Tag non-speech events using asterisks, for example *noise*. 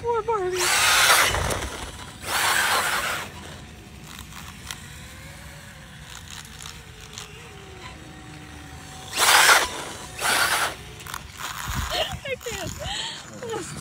Poor Barbie. *laughs*